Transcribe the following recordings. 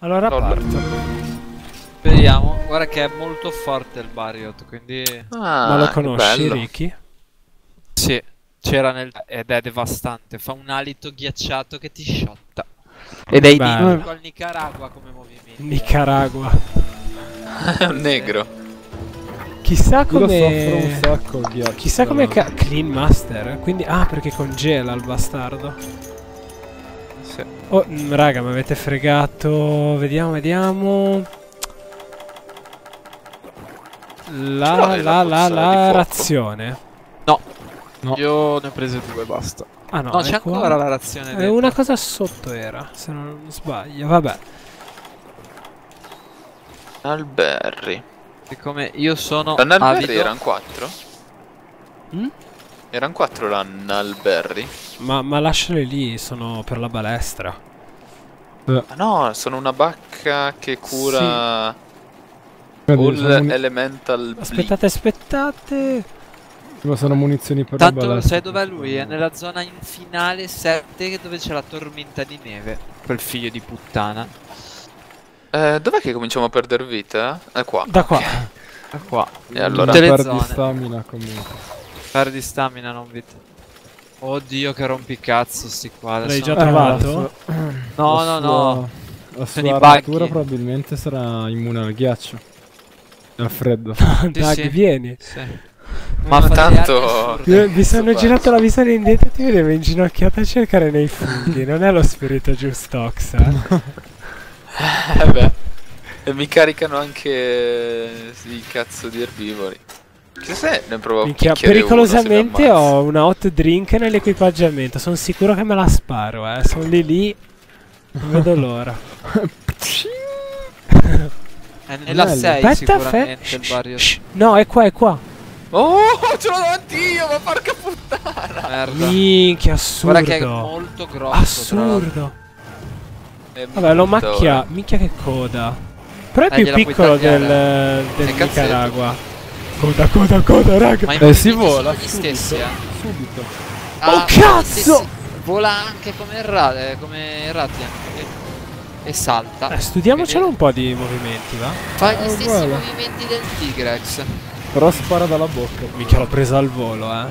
Allora Lol. parto. Speriamo. Guarda che è molto forte il Bariot, quindi... Ah, Ma lo conosci. Ricky? Sì, c'era nel... ed è devastante. Fa un alito ghiacciato che ti sciotta. Ed è identico al Nicaragua come movimento. Nicaragua. È un negro. Chissà Io lo soffro un come... sacco il ghiaccio. Chissà come Clean Master. Quindi... Ah, perché congela il bastardo. Sì. Oh, mm, raga, mi avete fregato. Vediamo, vediamo. La, l'hai la, la la, razione. No. Io ne ho prese due, basta. Ah no, No, c'è qua. ancora la razione Eh, dentro. una cosa sotto era, se non sbaglio. Vabbè. Alberri. Siccome io sono L'Annalberry avido... erano quattro? Mm? Erano quattro l'Annalberry? Ma, ma lasciali lì, sono per la balestra. Ah no, sono una bacca che cura Vedi, All Elemental. Aspettate, aspettate. ma sono munizioni per la Tanto balestra. sai dov'è lui? È nella zona in finale 7 dove c'è la tormenta di neve. Quel figlio di puttana. Eh, dov'è che cominciamo a perdere vita? È qua. Da qua. È qua. E allora? Tutte le zone. stamina comunque. Perdi stamina, non vita. Oddio che rompicazzo sti qua. L'hai già trovato? No, no, sua- no. La sua armatura probabilmente sarà immune al ghiaccio. Al freddo. Dag, sì. vieni. Sì. Ma delle tanto-. Mi, sono girato la visione indietro e ti vedevo inginocchiato a cercare nei funghi. Non è lo spirito giusto, Ox. eh. Eh beh. E mi caricano anche i cazzo di erbivori. Che se ne provo Minchia, uno, pericolosamente ammazza. ho una hot drink nell'equipaggiamento. Sono sicuro che me la sparo, eh. Sono lì lì. Non vedo l'ora. È nella Bello. 6 Aspetta, sicuramente il. No, è qua, è qua. Oh, ce l'ho davanti io, ma porca puttana. Merda. Minchia, assurdo. Guarda che è molto grosso. Assurdo. È Vabbè, l'ho macchia. ora. Minchia che coda. Però è Eh, più piccolo del, del. Nicaragua. Coda, coda, coda, raga. Ma Eh, si vola gli subito. stessi, eh. Subito. Oh, sì, cazzo! Vola anche come il, ra- eh, come il. E, e salta. Eh, studiamocelo un po' di movimenti, va? Fa gli Eh, stessi uguale. movimenti del Tigrex. Però spara dalla bocca. Mica l'ho preso al volo, eh.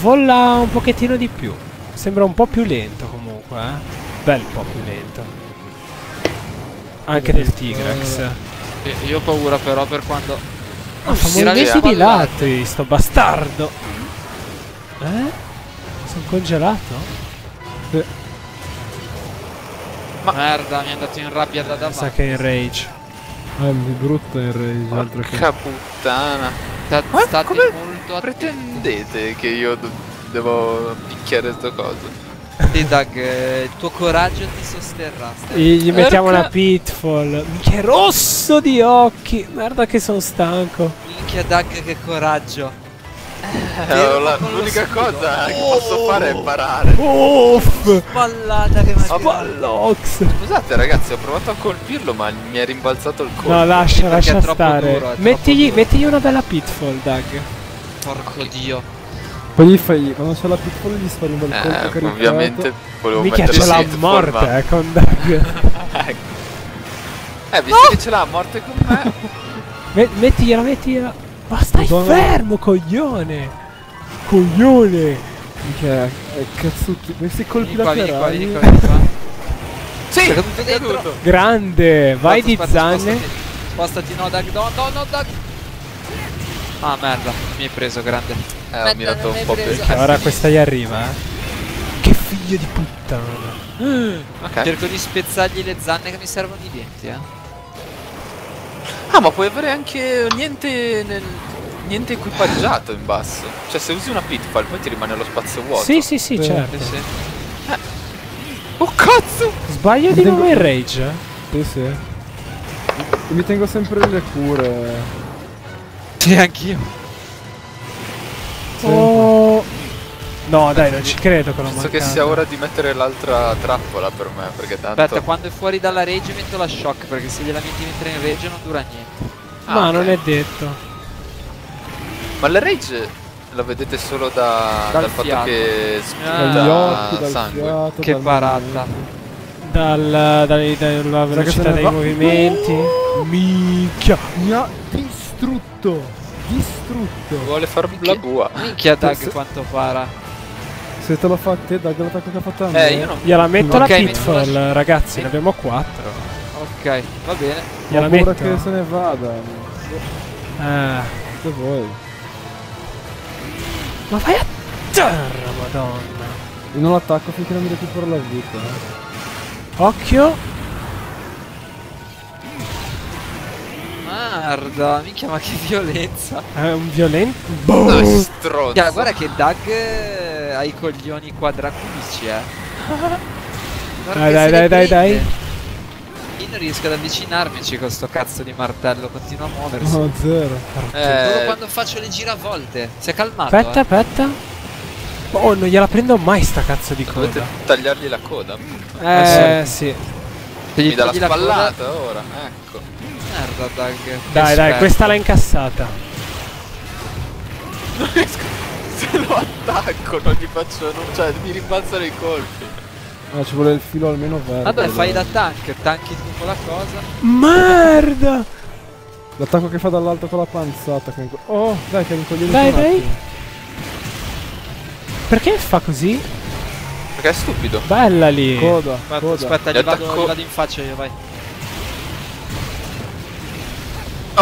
Vola un pochettino di più. Sembra un po' più lento comunque, eh. Bel po' più lento. Anche del Tigrex. E- Io ho paura però per quando... Ah, fa movimenti di lati, sto bastardo. Eh? Sono congelato? Merda, mi è andato in rabbia da davanti. Sa che è in rage. Eh, di brutto in rage, altro che... Porca puttana. Sta- Ma state come molto attenti, Pretendete che io devo picchiare sto coso? Doug. eh, Il tuo coraggio ti sosterrà. stai- E gli mettiamo Perché? una pitfall. Minchia, è rosso di occhi. Merda che sono stanco. Minchia Doug, che coraggio. Eh, L'unica cosa che Oh! posso fare è parare. Uff! Pallata che mi ha Ballox! Scusate ragazzi, ho provato a colpirlo ma mi è rimbalzato il colpo. No, lascia, lascia stare. duro, mettigli, mettigli una bella pitfall, Doug. Porco dio. Poi gli fai, quando c'è la pitfall gli spari un bel colpo Eh, caricato. ovviamente volevo Mica mettere ce l'ha a morte, Forma. eh, con Doug. Eh, visto che ce l'ha a morte con me. Me- mettigliela, mettigliela. Ma stai Madonna. fermo, coglione. Coglione. Minchia, eh, cazzucchi, questi colpi qua, laterali. vieni qua, vieni qua. Sì, È caduto dentro. Grande. Vai di Aspetta, aspetta, zanne. Spostati, spostati, no Doug, no, no, no Doug. Ah merda, mi hai preso grande. Eh, ho mirato un po' più. Eh, Ora questa gli arriva, eh. Che figlio di puttana. Ok. Cerco di spezzargli le zanne che mi servono i denti, eh. Ah, ma puoi avere anche niente nel... niente equipaggiato in basso. Cioè, se usi una pitfall poi ti rimane lo spazio vuoto. Sì, sì, sì, Sì. certo. Sì, sì. Oh cazzo! Sbaglio di nuovo in rage. eh? Sì, sì. Mi tengo sempre le cure. Sì, anch'io. Oh. No, dai, non ci credo che l'ho Penso che sia ora di mettere l'altra trappola per me, perché tanto... Aspetta, quando è fuori dalla rage metto la shock, perché se gliela metti mentre in rage non dura niente. Ah, Ma ok. non è detto. Ma la rage la vedete solo da, Dal dal, fatto che Ah. Dagli occhi, sputa dal sangue. fiato, Che dal parata. dal, dai- dalla velocità dei va. movimenti. Minchia! Mi ha distrutto. Distrutto. Vuole far la bua. Minchia Doug Se- quanto para. Se te lo fa te, dai l'attacco che ha fatto a me. Eh, io non... Gliela metto la Ok, metto pitfall, la- ragazzi, Sì. ne abbiamo quattro. Ok, va bene. Gliela metto. che se ne vada. Eh, Che vuoi? ma vai a terra, madonna. Io non attacco finché non mi recupero la vita. eh. Occhio. Merda, minchia ma che violenza. È un violento. No, Boh. stronzo. Minchia, guarda che Doug eh, ha i coglioni quadraculici, eh. Guarda Dai, dai, dai, dai, dai. Io non riesco ad avvicinarmici con sto cazzo di martello, continua a muoversi. No, zero. Solo Eh, quando faccio le giravolte. Si è calmato. Aspetta, eh. aspetta. Oh, non gliela prendo mai sta cazzo di dovete coda. tagliargli la coda. Eh, sì. Se gli Mi dà la spallata ora. Ecco. Merda, Doug. Che Dai, dai, sperto. questa l'ha incassata. Se lo attacco non gli faccio... non- cioè, mi rimbalzano i colpi. Eh, ci vuole il filo almeno verde. Vabbè, fai dai. da tank, tanchi tu la cosa. Merda! L'attacco che fa dall'alto con la panzata. comunque. Oh, dai, che Dai, un dai. attimo. Perché fa così? Perché è stupido. Bella lì. Coda, Aspetta, coda. aspetta, Gli gli vado, attacco- gli vado in faccia io, vai.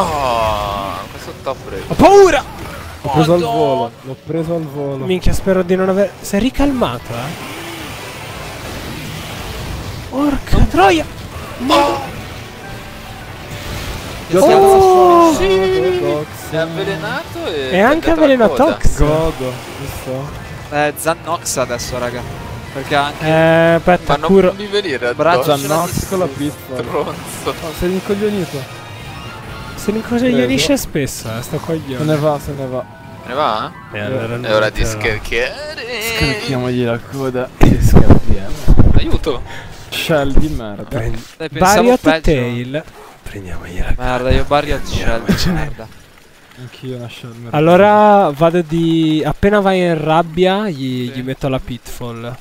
Oh, questo top rate. Ho paura! L'ho preso al volo. L'ho preso al volo. Minchia, spero di non aver... Sei ricalmato, eh? Porca troia! Io Oh! ti È avvelenato e... È anche tagliato la avveleno coda. Tox. Godo. Visto? Eh, Zannox adesso, raga. Perché anche... Eh, aspetta, Ma non curo. mi venire Braccio addosso. Zannox con la pitfall. Stronzo. Oh, sei rincoglionito. Se ne incoglionisce spesso, eh, sto Se coglione. ne va, se ne va. Ne va? E allora non È ora di scherchiare. Scarichiamogli la coda e scappiamo. Aiuto. Shell di merda. Prendi- Barriot. Tail. Prendiamogliela. Merda, io Barriot Shell. Merda. Anch'io una shell merda. Allora vado di... Appena vai in rabbia gli, Sì. gli metto la pitfall.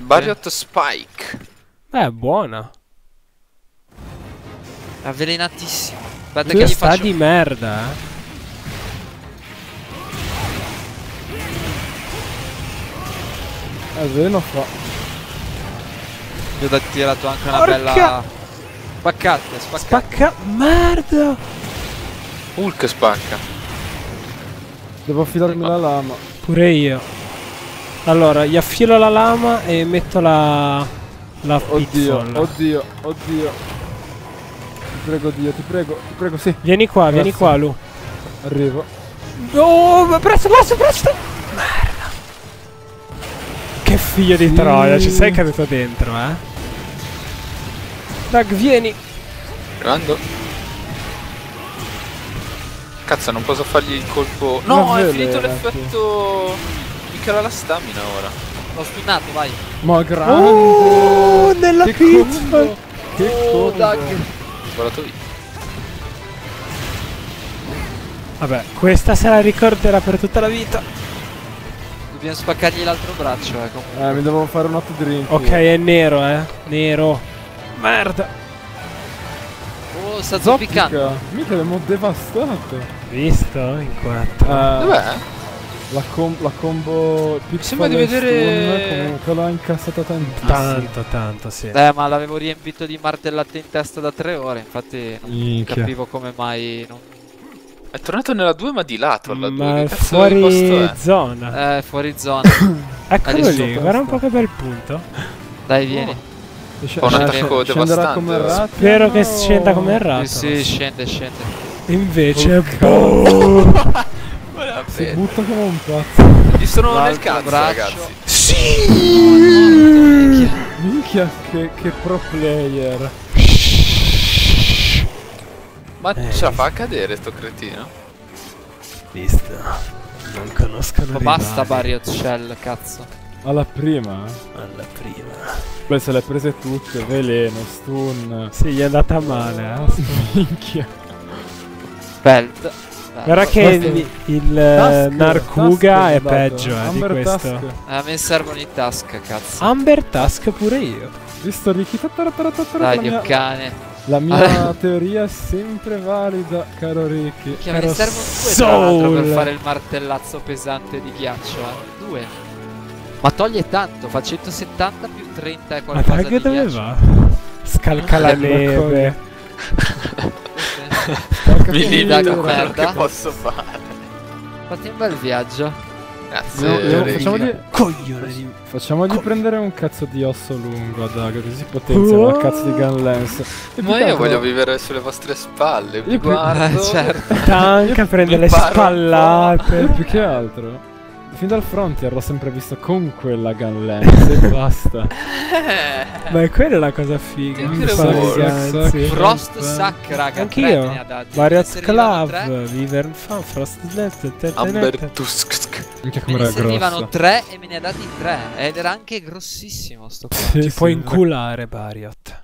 Barriot Spike. Eh, buona. Avvelenatissimo. Aspetta Tu che gli sta faccio... di merda, eh. Eh, veleno fa. Io ho tirato anche una Porca! bella... Spaccate, spaccate. Spacca... Merda! Hulk spacca. Devo affilarmi la lama. Pure io. Allora, gli affilo la lama e metto la... La Oddio, pitfall. oddio, oddio. Ti prego, Dio, ti prego, ti prego, sì. Vieni qua, vieni Grazie. qua, Lu. Arrivo. Oh, ma presto, presto, presto! Merda! Che figlio di Sì. troia, ci sei caduto dentro, eh? Doug, vieni! Arrivando. Cazzo, non posso fargli il colpo. No, Ma è vele, finito l'effetto. Mi cala la stamina ora. L'ho stunnato, vai. Ma grande! Oh, nella che pitfall! combo! Che Oh, combo! Sparato via. Vabbè, questa se la ricorderà per tutta la vita. Dobbiamo spaccargli l'altro braccio, eh, comunque. Eh, mi devo fare un hot drink. Ok, è nero, eh. Nero. Merda. Oh, sta zoppicando. Zoppica! Mica l'abbiamo devastato. Visto? In quattro. Eh, Dov'è? La, com- la combo sembra di vedere- comunque l'ha incassata tantissimo. Tanto, tanto, sì. Eh, ma l'avevo riempito di martellate in testa da tre ore, infatti non Minchia. capivo come mai non... È tornato nella 2 ma di lato alla 2. Ma Che è cazzo di fuori posto è? zona. Eh, fuori zona. Eccolo lì guarda un po' che bel punto. Dai, vieni. Sc- Fa un attacco devastante, Spero che o- scenda come errato. Sì, sì, scende, scende. Invece, Oh, boh. Si butta come un pazzo. Gli sono nel cazzo, braccio. ragazzi. Sì! Minchia. Minchia, che, che pro player. Ma Eh, ce la fa a cadere sto cretino? Visto. Non conoscono Ma basta Barriot Shell, cazzo. Alla prima. Alla prima. Beh, se le ha prese tutte. Veleno, stun. Sì, gli è andata male, eh. Minchia. Belt. Guarda che il, il eh, Task, Narcuga Task è dato. peggio eh, di questo. Task. A me servono i task, cazzo. Amber Task pure io. Visto Ricky? Dai, la mia, cane. la mia teoria è sempre valida, caro Ricky. Che me ne Caro servono due per fare il martellazzo pesante di ghiaccio, eh. Due. Ma toglie tanto, fa 170 più 30 e Ma qualcosa Tag di dove ghiaccio. va? Scalca la Eh, lo neve. Mi limito quello merda. che posso fare. Fatti un bel viaggio. Grazie. Ricky. facciamogli, Coglione facciamogli Co- prendere un cazzo di osso lungo ad Agro, così potenziano la cazzo di gun lance. E più Ma io voglio vivere sulle vostre spalle. Vi guardo. Eh, certo. Tanca, prende le spallate. Più che altro. Fin dal frontier l'ho sempre visto con quella gun e basta. Ma è quella la cosa figa. Ragazzi. Frost Sack, raga. Anch'io. servivano Club. Viver Fan, Frost Net, Amber Tusk. Me come era servivano grossa. tre e me ne ha dati tre. Ed era anche grossissimo sto qua. Sì, Ti sì, puoi inculare, Bariot.